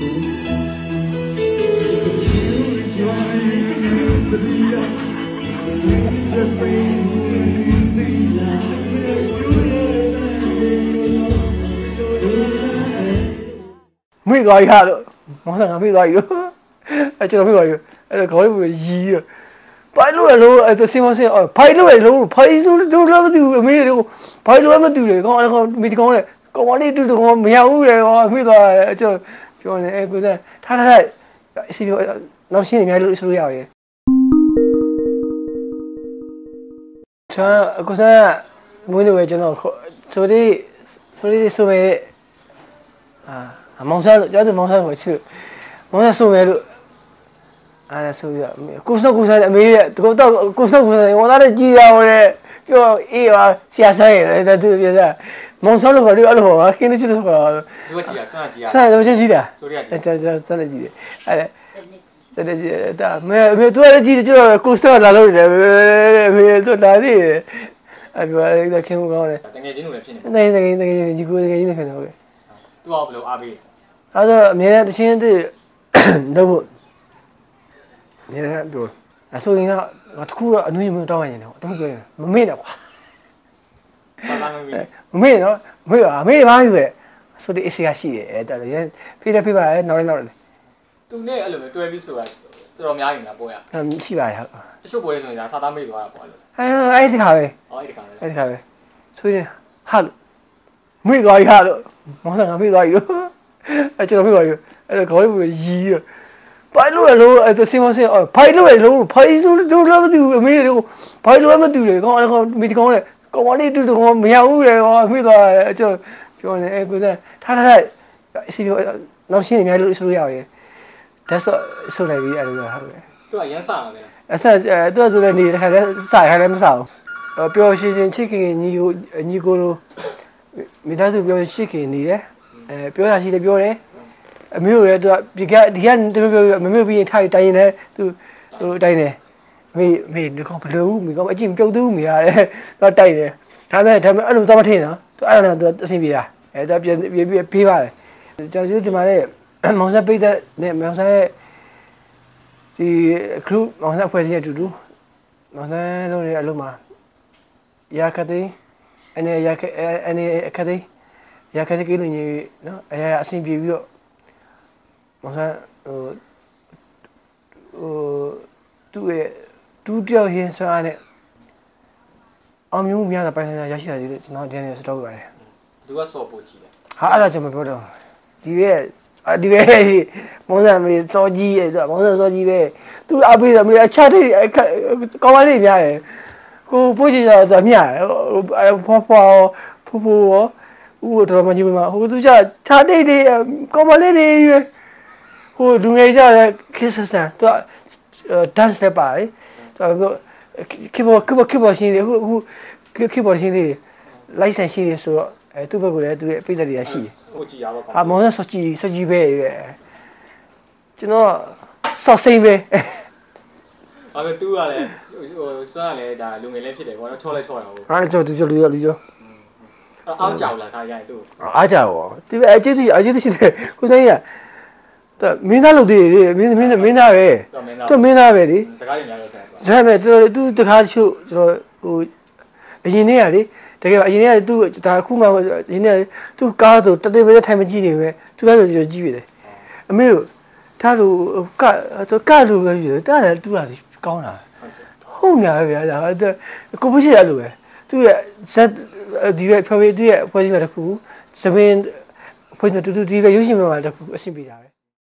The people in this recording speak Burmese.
မိသွားရတော့မောင်ကမိသွားပြီလို့အဲကျွန်တော်မိသွားပြီအဲ့တော့ခေါင်းလေးရီးရဖိုင်လို့ရလို့အဲ့စင်မစင်ဖိုင်လို့ရလို့ဖိုင်လို့လို့လို့မသိဘူးအမေတို့ဖိုင်လို့မသိဘူးလေကောင်းအဲ့ကောမိတကောင်းလေကောင်းလေးတူတူကောမရဘူးလေဟောမိသွားတယ်ကျွန်တော် ပြောနေအဲ့ကိုစားထားထားထားအစီပြောနောက်ရှင်းနေများလို့ဆိုလို့ရရယ်ဆာကိုစားမွေးနေပဲကျွန်တော်ဆိုဒီဆိုဒီဆိုမဲ့အာမောင်ဆန်းလို့ကြားသူမောင်ဆန်းကိုချစ်မောင်ဆန်းဆိုမဲ့လို့အဲ့ဒါဆိုရကိုစောကိုစားအမေရဲ့ဒီကတော့ကိုစောကိုစားဝလာတဲ့ကြည်ရဟောတဲ့ပြောအေးပါဆရာဆိုင်ရတဲ့သူပြောတာ မောင်ဆန်းလို့ခေါ်လို့အဲ့လိုဟောခင်းနေချစ်လို့ခေါ်ဒီကကြည့်ရဆွမ်းကြည့်ရဆန်းတော့ကြည့်တာဆိုရကြည့်အဲ့ဒါဆန်းလည်းကြည့်တယ်အဲ့ဒါတဲ့တဲ့ဒါမဲမဲသူလည်းကြည့်တယ်ကျွန်တော်ကိုစောလာလို့တယ်မဲသူလာသေးတယ်အဲ့ပြောအဲ့ခင်ကောင်းတယ်တငယ်ချင်းတို့လည်းဖြစ်နေတယ်နေနေနေညီကိုနေနေခင်တော့သူကဘယ်လိုအားပေးအဲ့တော့အမြဲတမ်းတချင်းတည်းတော့ဖို့နေရပြောအဆိုရင်ကငါတခုတော့အနွေးမျိုးတောင်းရရင်တော့တခုပြောရင်မမေ့နဲ့ကွာ သာသာမမီမမေ့နော်မေ့ပါမေ့ပါပြီပဲဆိုဒီအစီအရှိတယ်အဲ့ဒါလည်းဖိတယ်ဖိပါလေနောက်လည်းနောက်လည်းသူနဲ့အဲ့လိုမျိုးတွဲပြီးဆိုတာတော်တော်များရင်လားပေါ်ရရှိပါတယ်ဟုတ်တချို့ပေါ်ရဆိုရင်ဒါသာသာမေးသွားတာပေါ့လို့အဲ့အဲ့ဒီခါပဲဟောအဲ့ဒီကောင်လည်းအဲ့ဒီခါပဲဆိုရင်ဟာလို့မေ့သွားရလို့မောင်ကမေ့သွားပြီလို့အဲ့ကျွန်တော်မေ့သွားပြီအဲ့ခေါင်းလေးရီးရဖိုင်လို့ရလို့အဲ့စင်မစင်ဖိုင်လို့ရလို့ဖိုင်လို့လို့လို့မသိဘူးအမေတို့ဖိုင်လို့မသိဘူးလေကောင်းအဲ့ကောမိတကောင်းလေ ကောင်းလေးတူတူကောမရဘူးလေဟောမေ့သွားတယ်ကျွန်တော်ပြောနေအဲ့ကိုစားထားထားထားအစီပြောနောက်ရှင်းနေများလို့ဆိုလို့ရရယ်ဒါဆိုဆိုလိုက်ပြီအဲ့လိုဟုတ်ကဲ့သူကရမ်းစားတယ်အဆက်အဲသူကဆိုလည်းနေတခါလဲစာခါလဲမစားဘူးပျော်ရှင်ရှင်ချစ်ခင်ညီကိုညီကိုလိုမိသားစုပျော်ရှင်ချစ်ခင်နေတယ်အဲပြောတာရှိတယ်ပြောတယ်အမျိုးလည်းသူကဒီကဒီကတမပြောမမေပြီးရင်ထိုင်တိုင်းနေသူဟိုတိုင်းနေ မေမေဒီကောင်ဘလို့မေကောင်အကြည့်မပြုတ်သေးဘူးမေရတယ်သူတိုက်တယ်ဒါပေမဲ့ဒါပေမဲ့အဲ့လိုသွားမထင်နော်သူအဲ့ဒါနဲ့သူအဆင်ပြေတာအဲသူပြန်ပြေးပြေးပြေးပါတယ်ကျွန်တော်ဒီမှာလေမောင်ဆက်ပိတ်တဲ့နဲ့မောင်ဆက်ရဲ့ဒီခရုမောင်နှက်ဖွဲ့စည်းရတူတူမောင်နှက်လုံးရဲ့အလုံးမှာရာခတိအနေရာခအနေအခတိရာခတိကိလို့ညီနော်အရာအဆင်ပြေပြီးတော့မောင်ဆန်းဟိုဟိုသူ့ရဲ့ တူတယောက်ရင်းစွာနဲ့အောင်မျိုးများတာပိုင်ဆိုင်ရာရရှိတာဒီကျွန်တော်ဒီနေ့စတော့ပြပါတယ်သူကစော်ပို့ကြည့်တယ်ဟာအဲ့ဒါကျွန်တော်ပြောတော့ဒီရဲ့ဒီပဲမောင်ဆန်းမေစောကြီးရဲ့ဆိုမောင်ဆန်းစောကြီးပဲသူအပေးတယ်မေအချတဲ့ကောင်းပါလိမ့်များတယ်ကိုပို့ချင်ကြဆိုမြတယ်ဖွားဖွားဖူဖူရောဦးတော်မကြီးမဟိုသူချချတဲ့တွေကောင်းပါလိမ့်တွေဟိုလူငယ်ကြတဲ့ခစ်ဆဆန်သူဒ န့်လည်းပါတယ်သူကိဘောကိဘောကိဘောရှင်းတယ်ဟိုဟိုကိဘောရှင်းတယ်လိုက်ဆန်ရှင်းတယ်ဆိုတော့အဲသူ့ဘက်ကလည်းသူ့ရဲ့ပိတ်သက်တွေကရှိတယ်ဟိုကြည့်ရပါကောင်အာမောင်နဲ့ဆော့ကြည့်ဆော့ကြည့်ပဲရွယ်ကျွန်တော်ဆော့စိမ့်ပဲအဲ့ဒါသူကလည်းဟိုစွမ်းကလည်းဒါလူငယ်လည်းဖြစ်တယ်ပေါ့နော်ချောလဲချောရအောင်အားကြောသူကြောလူကြောလူကြောအောင်းကြောက်လာခါရရင်သူ့အားကြောဒီပဲအကျေးကြီးအကျေးကြီးတယ်ကိုဆိုင်ရ တမင်းသားလုပ်သေးတယ်မင်းမင်းမင်းသားပဲတော့မင်းသားသူမင်းသားပဲလေစကားတွေများတော့တယ်ဇာမဲ့တော်သူတခါချို့ကျွန်တော်ဟိုအရင်နေ့ကလေတကယ်အရင်နေ့ကသူဒါအခုမှအရင်နေ့ကသူကားဆိုတသိပဲထိုင်မကြည့်နေပဲသူကားဆိုကျွန်တော်ကြည့်ရတယ်အမေတို့ဒါလိုကတော့ကလိုပဲယူတာလည်းသူကကောင်းတာဟုတ်ညာပဲဗျာဒါကိုပုရှိရလို့ပဲသူရဲ့ဇက်ဒီရဲ့ဖေဖေသူရဲ့ဖွဲ့စည်းမှာတခုသမင်းဖွဲ့စည်းတူတူဒီပဲရုပ်ရှင်မှာတခုအဆင်ပြေတာပဲ